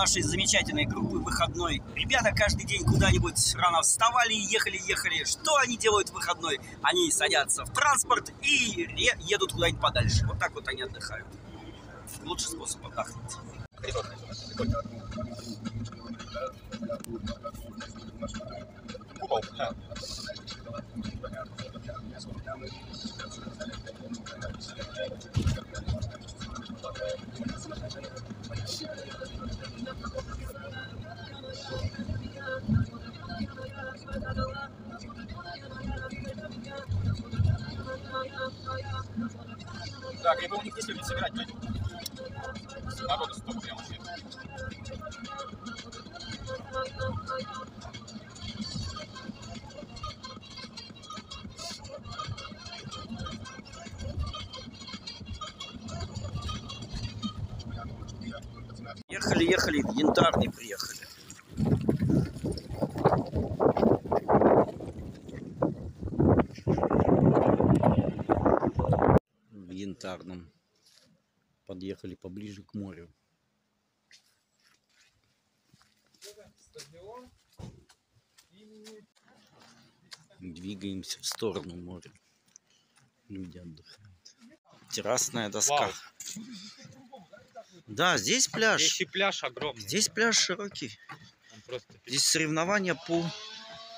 нашей замечательной группы выходной. Ребята каждый день куда-нибудь рано вставали и ехали-ехали. Что они делают в выходной? Они садятся в транспорт и едут куда-нибудь подальше. Вот так вот они отдыхают. Лучший способ отдохнуть. Так, я помню, не хотели собирать, Народу столько прямо нет. Ехали, ехали, Янтарный приехали. Янтарном. Подъехали поближе к морю. Двигаемся в сторону моря. Люди отдыхают. Террасная доска. Вау. Да, здесь пляж. Здесь и пляж огромный. Здесь пляж широкий. Здесь соревнования по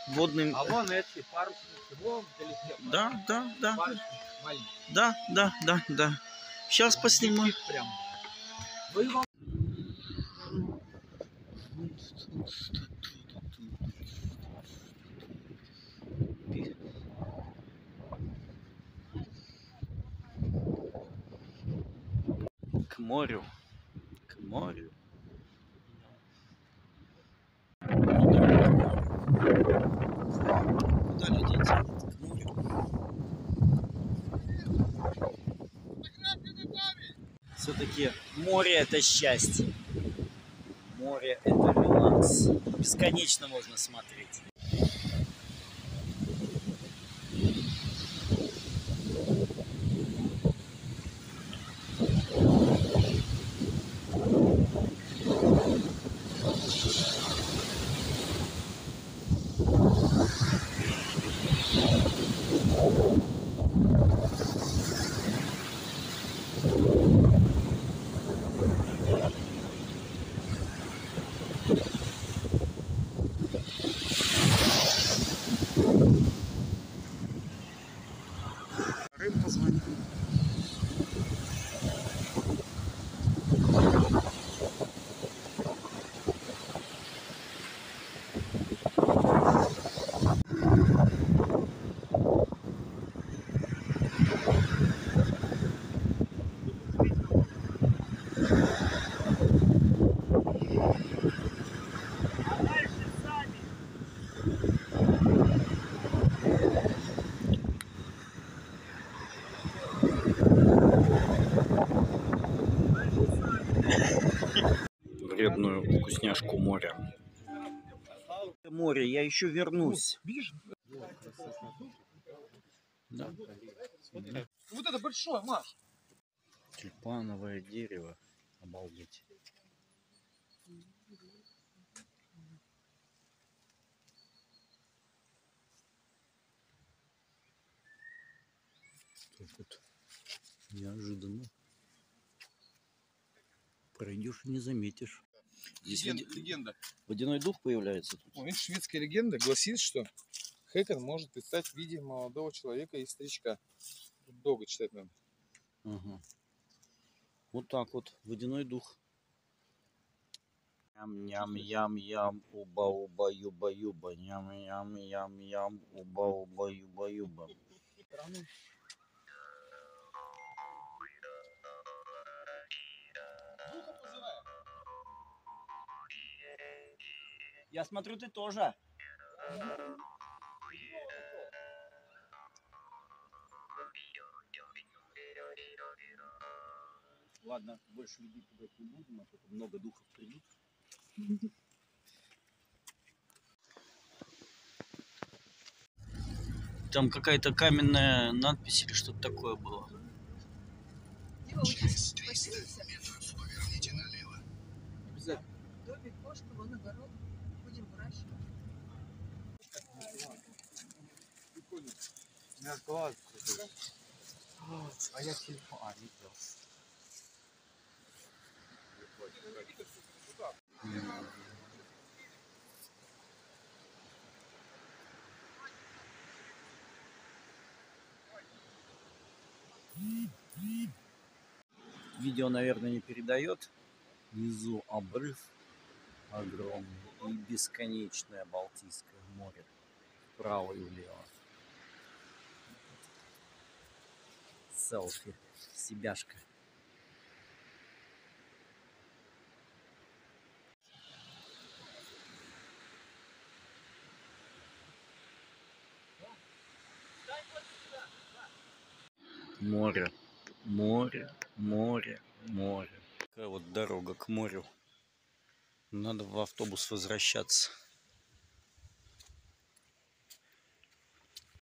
водным... А вон эти парусники, вон вдалеке. Да, да, да, да, да, да, да. Сейчас посниму. Летит прям. Вы вам К морю. К морю. Куда людей тянет? К морю. Все-таки море это счастье. Море это релакс. Бесконечно можно смотреть. Рым позвонил. Вкусняшку моря. Море, я еще вернусь. Да. Вот это большое, Маш. Тюльпановое дерево. Обалдеть. Вот неожиданно. Пройдешь и не заметишь. Здесь Легенда, легенда. водяной дух появляется тут. О, видишь, шведская легенда гласит, что Хэкон может предстать в виде молодого человека и старичка. Тут долго читать надо. Ага. Вот так вот, водяной дух. Ям-ям-ям-ям, уба-уба-юба-юба, ням-ям-ям-ям, уба-уба-юба-юба. Я смотрю, ты тоже. Ладно, больше людей пугать не будем, а тут много духов придут. Там какая-то каменная надпись или что-то такое было. Обязательно. Прикольно. У меня глаз крутой. А я телефон, а, видел. Видео, наверное, не передает. Внизу обрыв огромный и бесконечное Балтийское море. Вправо и влево. Селфи. Себяшка. Море, море, море, море. Такая вот дорога к морю. Надо в автобус возвращаться.